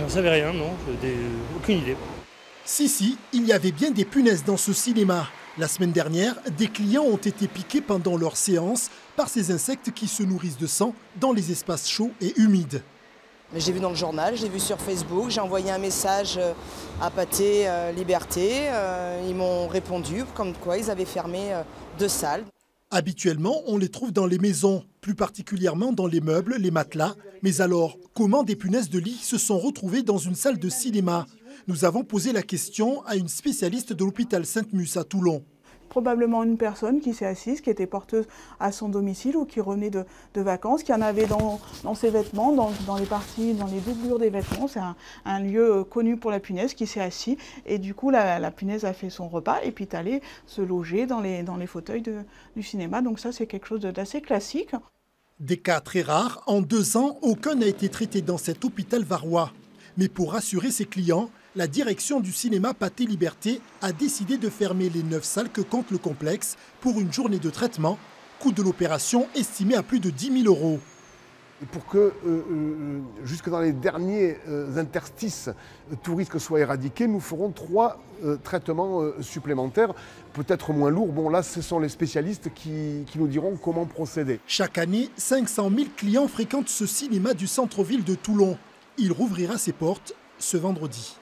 J'en savais rien, non, aucune idée. Si, si, il y avait bien des punaises dans ce cinéma. La semaine dernière, des clients ont été piqués pendant leur séance par ces insectes qui se nourrissent de sang dans les espaces chauds et humides. J'ai vu dans le journal, j'ai vu sur Facebook, j'ai envoyé un message euh, à Pâté euh, Liberté. Euh, ils m'ont répondu comme quoi ils avaient fermé deux salles. Habituellement, on les trouve dans les maisons, plus particulièrement dans les meubles, les matelas. Mais alors, comment des punaises de lit se sont retrouvées dans une salle de cinéma? Nous avons posé la question à une spécialiste de l'hôpital Sainte-Mus à Toulon probablement une personne qui s'est assise, qui était porteuse à son domicile ou qui revenait de, vacances, qui en avait dans, ses vêtements, dans, les parties, dans les doublures des vêtements. C'est un, lieu euh, connu pour la punaise qui s'est assis et du coup la, punaise a fait son repas et puis est allée se loger dans les, dans les fauteuils du cinéma. Donc ça c'est quelque chose d'assez classique. Des cas très rares, en deux ans, aucun n'a été traité dans cet hôpital varois. Mais pour rassurer ses clients, la direction du cinéma Pâté Liberté a décidé de fermer les neuf salles que compte le complexe pour une journée de traitement, coût de l'opération estimé à plus de 10 000 euros. pour que, euh, euh, jusque dans les derniers euh, interstices, tout risque soit éradiqué, nous ferons trois traitements supplémentaires, peut-être moins lourds. Bon, là, ce sont les spécialistes qui, qui nous diront comment procéder. Chaque année, 500 000 clients fréquentent ce cinéma du centre-ville de Toulon. Il rouvrira ses portes ce vendredi.